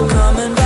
coming